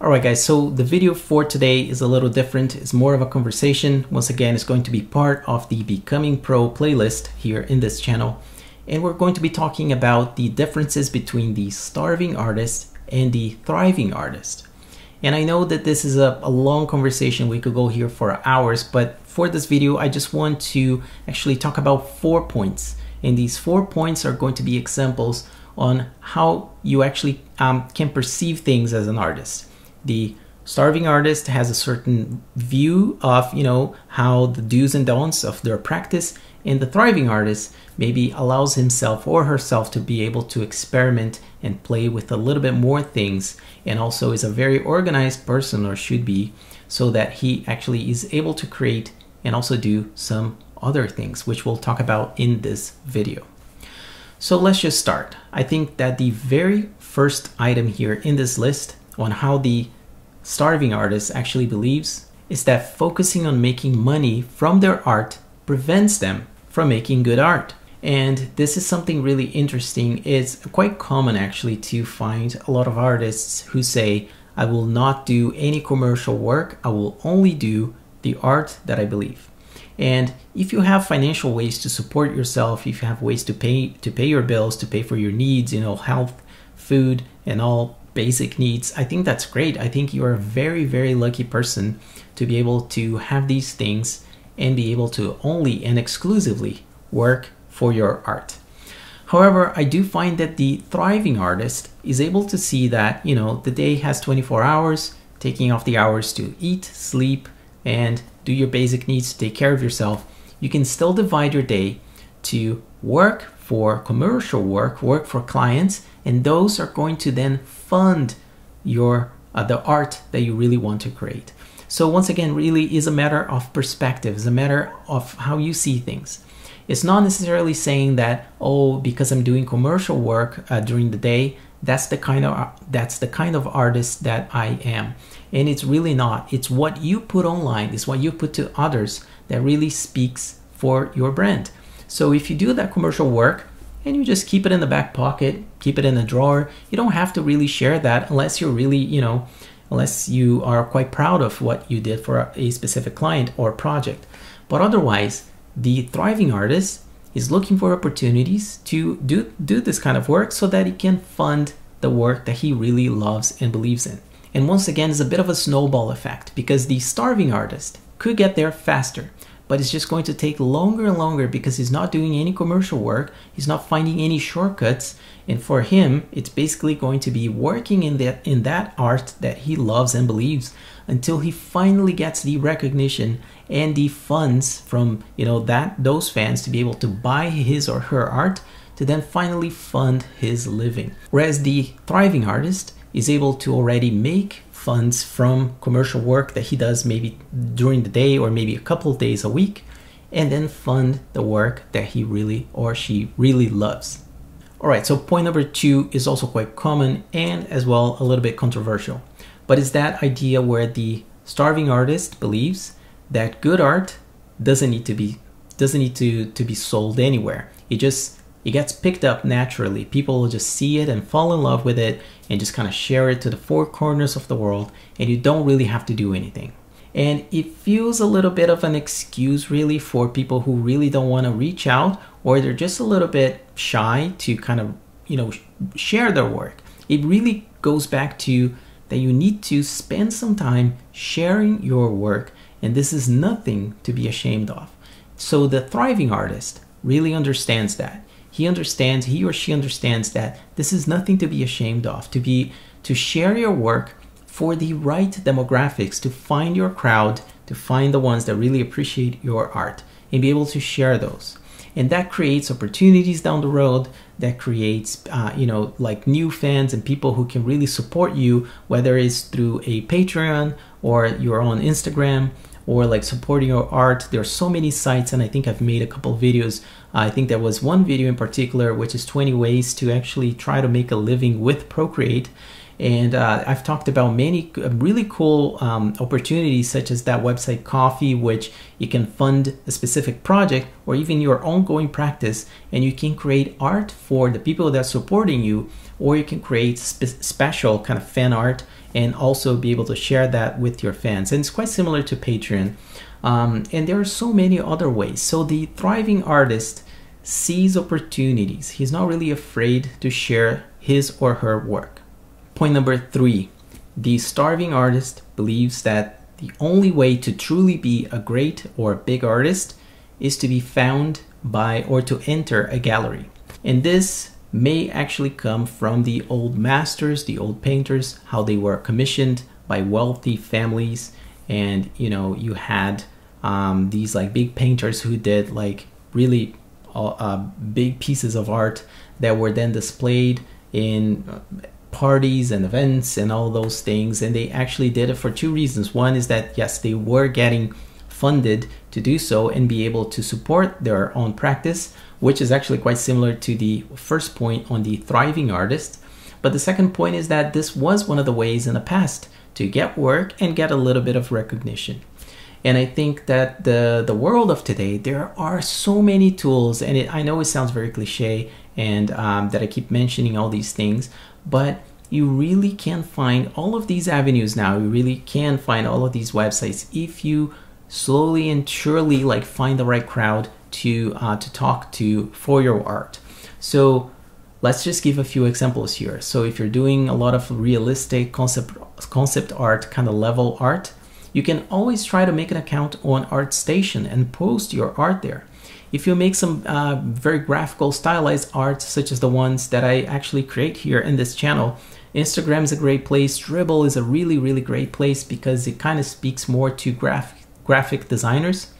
Alright guys, so the video for today is a little different. It's more of a conversation. Once again, it's going to be part of the Becoming Pro playlist here in this channel. And we're going to be talking about the differences between the starving artist and the thriving artist. And I know that this is a, a long conversation. We could go here for hours, but for this video, I just want to actually talk about four points. And these four points are going to be examples on how you actually um, can perceive things as an artist the starving artist has a certain view of you know how the do's and don'ts of their practice and the thriving artist maybe allows himself or herself to be able to experiment and play with a little bit more things and also is a very organized person or should be so that he actually is able to create and also do some other things which we'll talk about in this video. So let's just start. I think that the very first item here in this list on how the starving artist actually believes is that focusing on making money from their art prevents them from making good art. And this is something really interesting. It's quite common actually to find a lot of artists who say, I will not do any commercial work, I will only do the art that I believe. And if you have financial ways to support yourself, if you have ways to pay to pay your bills, to pay for your needs, you know, health, food, and all basic needs, I think that's great. I think you're a very, very lucky person to be able to have these things and be able to only and exclusively work for your art. However, I do find that the thriving artist is able to see that, you know, the day has 24 hours, taking off the hours to eat, sleep, and do your basic needs take care of yourself. You can still divide your day to work for commercial work, work for clients, and those are going to then fund your uh, the art that you really want to create. So once again, really is a matter of perspective, it's a matter of how you see things. It's not necessarily saying that oh, because I'm doing commercial work uh, during the day, that's the kind of that's the kind of artist that I am. And it's really not. It's what you put online, it's what you put to others that really speaks for your brand. So if you do that commercial work, and you just keep it in the back pocket, keep it in a drawer. You don't have to really share that unless you're really, you know, unless you are quite proud of what you did for a specific client or project. But otherwise, the thriving artist is looking for opportunities to do, do this kind of work so that he can fund the work that he really loves and believes in. And once again, it's a bit of a snowball effect because the starving artist could get there faster but it's just going to take longer and longer because he's not doing any commercial work, he's not finding any shortcuts, and for him, it's basically going to be working in that in that art that he loves and believes until he finally gets the recognition and the funds from, you know, that those fans to be able to buy his or her art to then finally fund his living. Whereas the thriving artist is able to already make funds from commercial work that he does maybe during the day or maybe a couple days a week and then fund the work that he really or she really loves. All right, so point number two is also quite common and as well a little bit controversial, but it's that idea where the starving artist believes that good art doesn't need to be doesn't need to to be sold anywhere. It just it gets picked up naturally. People will just see it and fall in love with it and just kind of share it to the four corners of the world, and you don't really have to do anything. And it feels a little bit of an excuse, really, for people who really don't want to reach out or they're just a little bit shy to kind of, you know, share their work. It really goes back to that you need to spend some time sharing your work, and this is nothing to be ashamed of. So the thriving artist really understands that he understands he or she understands that this is nothing to be ashamed of to be to share your work for the right demographics to find your crowd to find the ones that really appreciate your art and be able to share those. And that creates opportunities down the road that creates uh, you know like new fans and people who can really support you whether it's through a patreon or you're on instagram or like supporting your art. There are so many sites, and I think I've made a couple videos. I think there was one video in particular, which is 20 ways to actually try to make a living with Procreate. And uh, I've talked about many uh, really cool um, opportunities, such as that website Ko-fi, which you can fund a specific project or even your ongoing practice, and you can create art for the people that are supporting you or you can create spe- special kind of fan art and also be able to share that with your fans. And it's quite similar to Patreon. Um, and there are so many other ways. So the thriving artist sees opportunities. He's not really afraid to share his or her work. Point number three the starving artist believes that the only way to truly be a great or big artist is to be found by or to enter a gallery. And this may actually come from the old masters, the old painters, how they were commissioned by wealthy families. And you know, you had um, these like big painters who did like really uh, uh big pieces of art that were then displayed in uh, parties and events and all those things. And they actually did it for two reasons. One is that, yes, they were getting funded to do so and be able to support their own practice, which is actually quite similar to the first point on the thriving artist. But the second point is that this was one of the ways in the past to get work and get a little bit of recognition. And I think that the the world of today, there are so many tools, and it, I know it sounds very cliche, and um, that I keep mentioning all these things, but you really can find all of these avenues now. You really can find all of these websites if you slowly and surely like find the right crowd to uh, to talk to for your art. So let's just give a few examples here. So if you're doing a lot of realistic concept concept art, kind of level art, you can always try to make an account on ArtStation and post your art there. If you make some uh, very graphical stylized art, such as the ones that I actually create here in this channel, Instagram is a great place. Dribbble is a really, really great place because it kind of speaks more to graph graphic designers.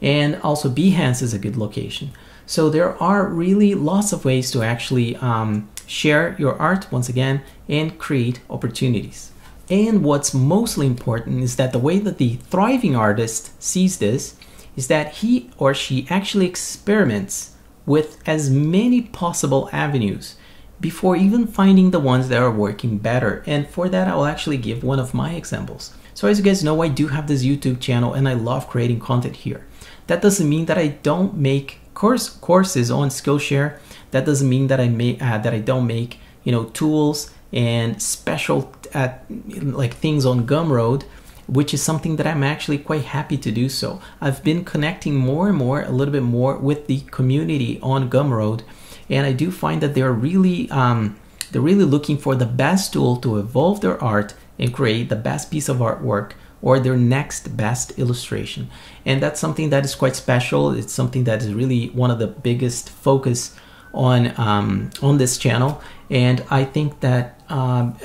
And also Behance is a good location. So there are really lots of ways to actually um, share your art once again and create opportunities. And what's mostly important is that the way that the thriving artist sees this is that he or she actually experiments with as many possible avenues before even finding the ones that are working better. And for that, I'll actually give one of my examples. So as you guys know, I do have this YouTube channel and I love creating content here. That doesn't mean that I don't make course courses on Skillshare. That doesn't mean that I make uh, that I don't make you know tools and special uh, like things on Gumroad, which is something that I'm actually quite happy to do so. I've been connecting more and more, a little bit more with the community on Gumroad, and I do find that they're really um, they're really looking for the best tool to evolve their art and create the best piece of artwork or their next best illustration. And that's something that is quite special. It's something that is really one of the biggest focus on um, on this channel. And I think that um,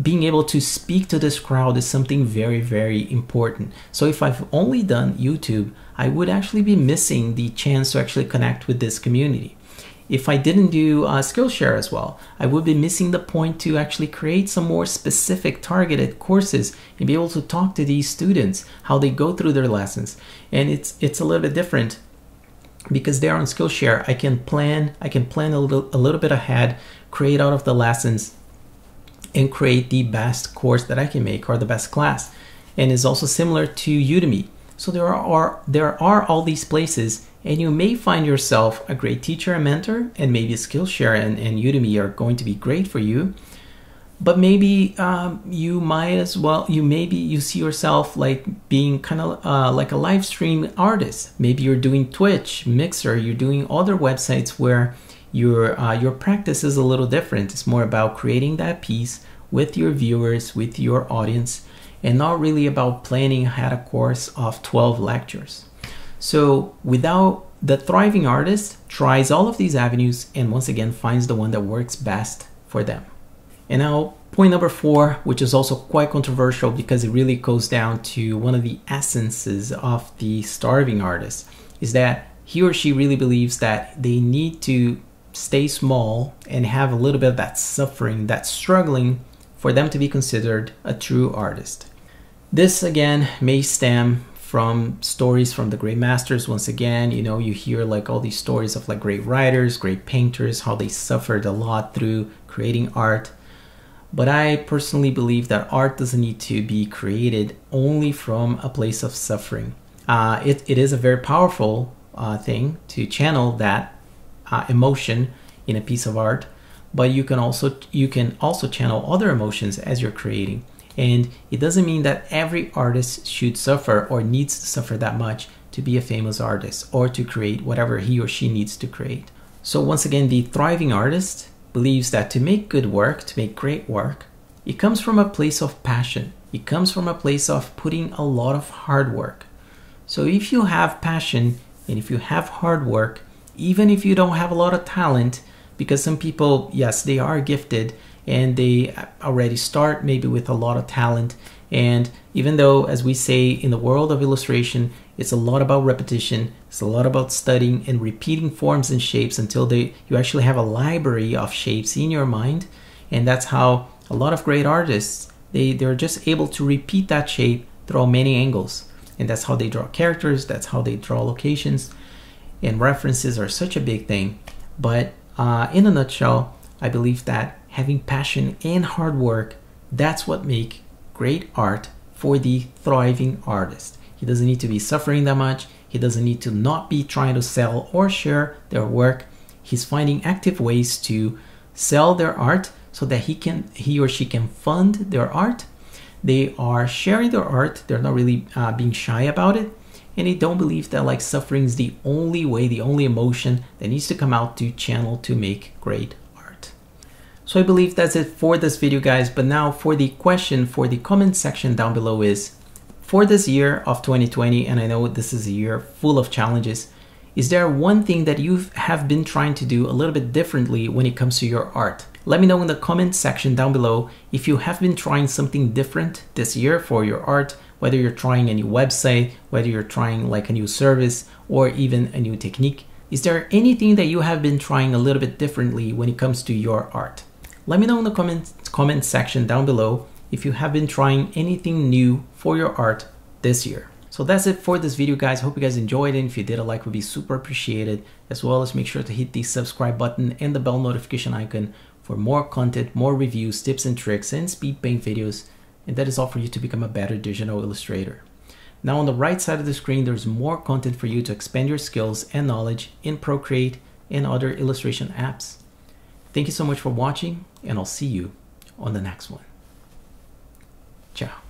being able to speak to this crowd is something very, very important. So if I've only done YouTube, I would actually be missing the chance to actually connect with this community if I didn't do uh, Skillshare as well, I would be missing the point to actually create some more specific targeted courses and be able to talk to these students, how they go through their lessons. And it's it's a little bit different because they're on Skillshare. I can plan, I can plan a little a little bit ahead, create out of the lessons and create the best course that I can make or the best class. And it's also similar to Udemy. So there are there are all these places and you may find yourself a great teacher and mentor, and maybe Skillshare and, and Udemy are going to be great for you. But maybe um, you might as well, you maybe you see yourself like being kind of uh, like a live stream artist. Maybe you're doing Twitch, Mixer, you're doing other websites where your uh, your practice is a little different. It's more about creating that piece with your viewers, with your audience, and not really about planning ahead a course of 12 lectures. So without the thriving artist tries all of these avenues and once again finds the one that works best for them. And now point number four, which is also quite controversial because it really goes down to one of the essences of the starving artist, is that he or she really believes that they need to stay small and have a little bit of that suffering, that struggling for them to be considered a true artist. This again may stem from stories from the great masters. Once again you know you hear like all these stories of like great writers great painters how they suffered a lot through creating art. But i personally believe that art doesn't need to be created only from a place of suffering. Uh, it, it is a very powerful uh, thing to channel that uh, emotion in a piece of art. But you can also you can also channel other emotions as you're creating. And it doesn't mean that every artist should suffer or needs to suffer that much to be a famous artist or to create whatever he or she needs to create. So once again, the thriving artist believes that to make good work, to make great work, it comes from a place of passion. It comes from a place of putting a lot of hard work. So if you have passion and if you have hard work, even if you don't have a lot of talent, because some people, yes, they are gifted and they already start maybe with a lot of talent. And even though, as we say in the world of illustration, it's a lot about repetition, it's a lot about studying and repeating forms and shapes until they you actually have a library of shapes in your mind. And that's how a lot of great artists they, they're just able to repeat that shape through many angles. And that's how they draw characters, that's how they draw locations. And references are such a big thing. But uh, in a nutshell, I believe that having passion and hard work, that's what make great art for the thriving artist. He doesn't need to be suffering that much. He doesn't need to not be trying to sell or share their work. He's finding active ways to sell their art so that he can he or she can fund their art. They are sharing their art. They're not really uh, being shy about it, and they don't believe that like suffering is the only way, the only emotion that needs to come out to channel to make great so I believe that's it for this video guys, but now for the question for the comment section down below is, for this year of 2020, and I know this is a year full of challenges, is there one thing that you have been trying to do a little bit differently when it comes to your art? Let me know in the comment section down below if you have been trying something different this year for your art, whether you're trying a new website, whether you're trying like a new service or even a new technique. Is there anything that you have been trying a little bit differently when it comes to your art? Let me know in the comment, comment section down below if you have been trying anything new for your art this year. So that's it for this video guys. Hope you guys enjoyed it. If you did, a like would be super appreciated. As well as make sure to hit the subscribe button and the bell notification icon for more content, more reviews, tips and tricks, and speed paint videos. And that is all for you to become a better digital illustrator. Now on the right side of the screen, there's more content for you to expand your skills and knowledge in Procreate and other illustration apps. Thank you so much for watching, and I'll see you on the next one. Ciao.